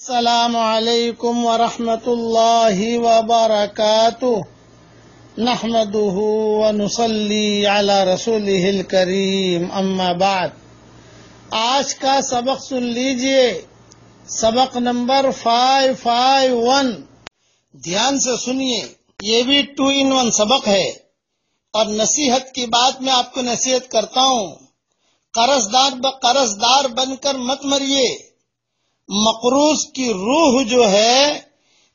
السلام علیکم ورحمۃ اللہ وبرکاتہ۔ نحمده ونصلي على رسوله الكريم اما بعد۔ آج کا سبق سن لیجیے۔ سبق نمبر فائیو فائیو ون۔ دھیان سے سنیے، یہ بھی ٹو ان ون سبق ہے۔ اور نصیحت کی بات میں آپ کو نصیحت کرتا ہوں۔ قرض دار قرض دار بن کر مت مریے۔ مقروض کی روح جو ہے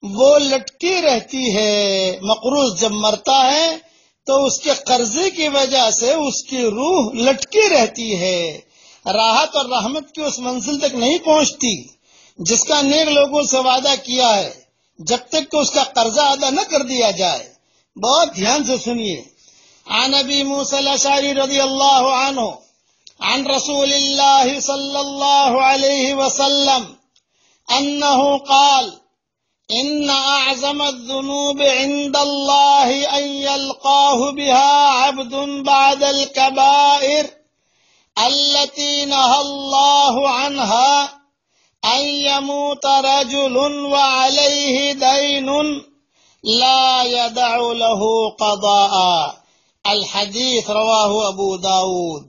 وہ لٹکی رہتی ہے۔ مقروض جب مرتا ہے تو اس کے قرضے کی وجہ سے اس کی روح لٹکی رہتی ہے۔ راحت اور رحمت کی اس منزل تک نہیں پہنچتی، جس کا نیک لوگوں سے وعدہ کیا ہے۔ جب تک کہ اس کا قرضہ ادا نہ کر دیا جائے۔ بہت دھیان سے سنیے۔ عن ابی موسیٰ الاشعری رضی اللہ عنہ، عن رسول اللہ صلی اللہ علیہ وسلم أنه قال إن أعظم الذنوب عند الله أن يلقاه بها عبد بعد الكبائر التي نهى الله عنها أن يموت رجل وعليه دين لا يدع له قضاء. الحديث رواه أبو داود.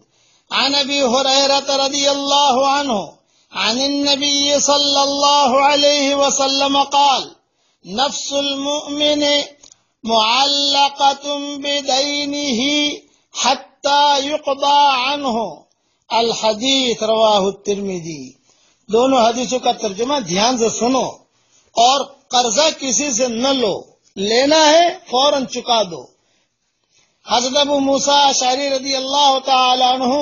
عن أبي هريرة رضي الله عنه عن النبي صلى الله عليه وسلم قال، نفس المؤمن معلقة بدينه حتى يقضى عنه. الحديث رواه الترمذي. دونوں حدیثوں کا ترجمہ دھیان سے سنو اور قرضہ کسی سے نہ لو، لینا ہے فوراً چکا دو۔ حضرت ابو موسا شاری رضی اللہ تعالی عنہ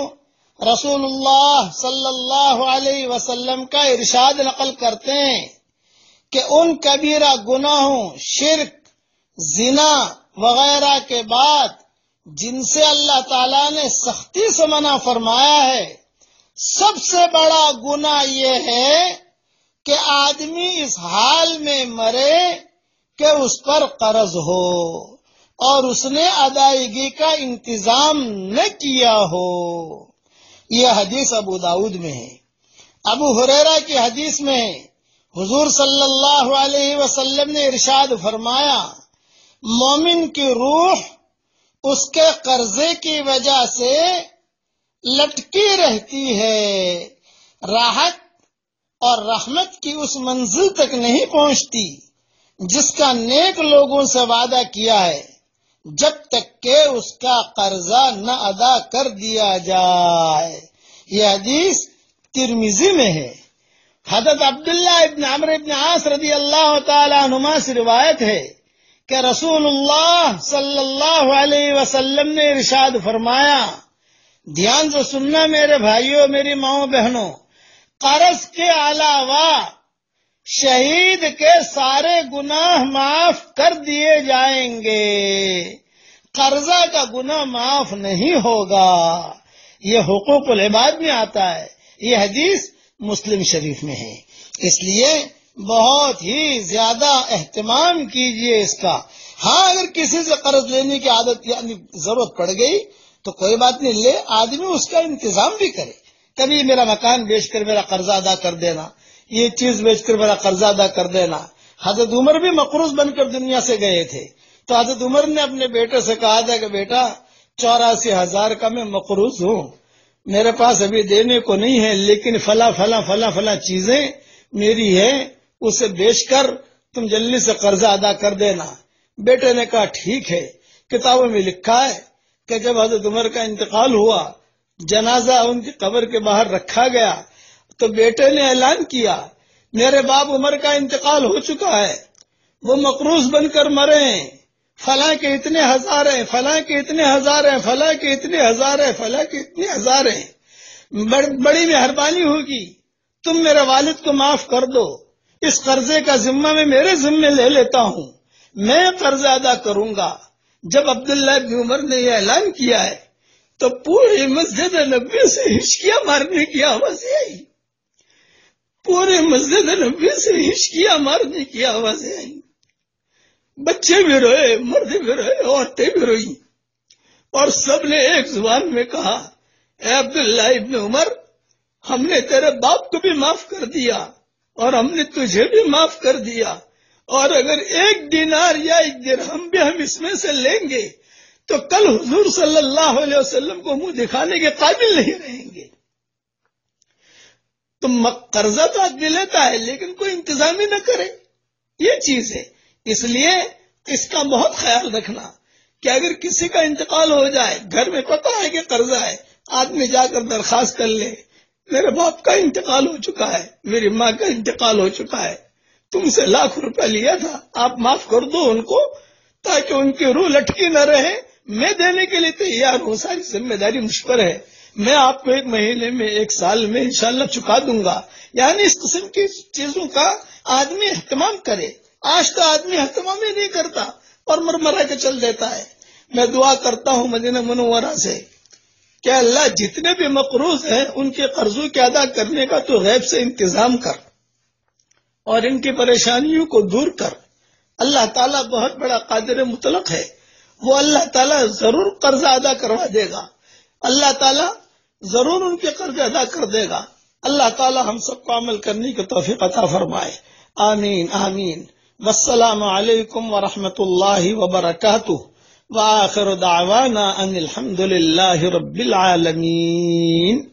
رسول اللہ صلی اللہ علیہ وسلم کا ارشاد نقل کرتے ہیں کہ ان کبیرہ گناہوں، شرک، زنا وغیرہ کے بعد جن سے اللہ تعالی نے سختی سے منع فرمایا ہے، سب سے بڑا گنا یہ ہے کہ آدمی اس حال میں مرے کہ اس پر قرض ہو اور اس نے ادائیگی کا انتظام نہ کیا ہو۔ یہ حدیث ابو داود میں ہے۔ ابو حریرا کی حدیث میں حضور صلی اللہ علیہ وسلم نے ارشاد فرمایا، مومن کی روح اس کے قرضے کی وجہ سے لٹکی رہتی ہے۔ راحت اور رحمت کی اس منزل تک نہیں پہنچتی، جس کا نیک لوگوں سے وعدہ کیا ہے۔ جب تک کہ اس کا قرضہ نہ ادا کر دیا جائے۔ یہ حدیث ترمیزی میں ہے۔ حضرت عبداللہ ابن عمر ابن عاص رضی اللہ تعالی عنما سے روایت ہے کہ رسول اللہ صلی اللہ علیہ وسلم نے ارشاد فرمایا، دھیان سے سننا میرے بھائیوں، میری ماؤں بہنوں، قرض کے علاوہ شہید کے سارے گناہ معاف کر دیے جائیں گے۔ قرضہ کا گناہ معاف نہیں ہوگا۔ یہ حقوق العباد میں آتا ہے۔ یہ حدیث مسلم شریف میں ہے۔ اس لیے بہت ہی زیادہ اہتمام کیجیے اس کا۔ ہاں اگر کسی سے قرض لینے کی عادت یعنی ضرورت پڑ گئی، تو کوئی بات نہیں، لے، آدمی اس کا انتظام بھی کرے۔ کبھی میرا مکان بیچ کر میرا قرضہ ادا کر دینا۔ یہ چیز بیچ کر میرا قرضہ ادا کر دینا۔ حضرت عمر بھی مقروض بن کر دنیا سے گئے تھے۔ تو حضرت عمر نے اپنے بیٹے سے کہا تھا کہ بیٹا، چوراسی ہزار کا میں مقروض ہوں۔ میرے پاس ابھی دینے کو نہیں ہے، لیکن فلا فلا فلا فلا چیزیں میری ہے اسے بیچ کر تم جلدی سے قرضہ ادا کر دینا۔ بیٹے نے کہا، ٹھیک ہے۔ کتابوں میں لکھا ہے کہ جب حضرت عمر کا انتقال ہوا، جنازہ ان کی قبر کے باہر رکھا گیا تو بیٹے نے اعلان کیا، میرے باپ عمر کا انتقال ہو چکا ہے، وہ مقروض بن کر مرے ہیں۔ فلاں کے اتنے ہزار ہیں، فلاں کے اتنے ہزار ہیں، فلاں کے اتنے ہزار ہیں، فلاں کے اتنے ہزار ہیں۔ بڑی مہربانی ہوگی، تم میرے والد کو معاف کر دو۔ اس قرضے کا ذمہ میں میرے ذمے لے لیتا ہوں۔ میں قرض ادا کروں گا۔ جب عبداللہ بن عمر نے یہ اعلان کیا ہے، تو پوری مسجد نبی سے ہچکیاں مارنے کی آواز آئی۔ پورے مسجد نبی سے ہچکیاں مارنے کی آواز آئی بچے بھی روئے، مرد بھی روئے، عورتیں بھی روئی اور سب نے ایک زبان میں کہا، اے عبداللہ ابن عمر، ہم نے تیرے باپ کو بھی معاف کر دیا، اور ہم نے تجھے بھی معاف کر دیا۔ اور اگر ایک دینار یا ایک درہم بھی ہم اس میں سے لیں گے، تو کل حضور صلی اللہ علیہ وسلم کو منہ دکھانے کے قابل نہیں رہیں گے۔ تو قرضہ تو آدمی لیتا ہے، لیکن کوئی انتظام ہی نہ کرے۔ یہ چیز ہے۔ اس لیے اس کا بہت خیال رکھنا کہ اگر کسی کا انتقال ہو جائے، گھر میں پتہ ہے کہ قرضہ ہے، آدمی جا کر درخواست کر لے، میرے باپ کا انتقال ہو چکا ہے، میری ماں کا انتقال ہو چکا ہے، تم سے لاکھ روپے لیا تھا، آپ معاف کر دو ان کو تاکہ ان کی روح لٹکی نہ رہے۔ میں دینے کے لیے تیار ہوں، ساری ذمہ داری مجھ پر ہے۔ میں آپ کو ایک مہینے میں، ایک سال میں انشاءاللہ چکا دوں گا۔ یعنی اس قسم کی چیزوں کا آدمی اہتمام کرے۔ آج تو آدمی اہتمام ہی نہیں کرتا اور مرمرا کے چل دیتا ہے۔ میں دعا کرتا ہوں مدینہ منورہ سے کہ اللہ جتنے بھی مقروض ہیں، ان کے قرضوں کے ادا کرنے کا تو غیب سے انتظام کر۔ اور ان کی پریشانیوں کو دور کر۔ اللہ تعالیٰ بہت بڑا قادر مطلق ہے۔ وہ اللہ تعالیٰ ضرور قرض ادا کروا دے گا۔ اللہ تعالیٰ ضرور ان کے قرض ادا کر دے گا۔ اللہ تعالیٰ ہم سب کو عمل کرنے کی توفیق عطا فرمائے۔ آمین آمین۔ والسلام علیکم ورحمۃ اللہ وبرکاتہ۔ وآخر دعوانا ان الحمد للہ رب العالمین۔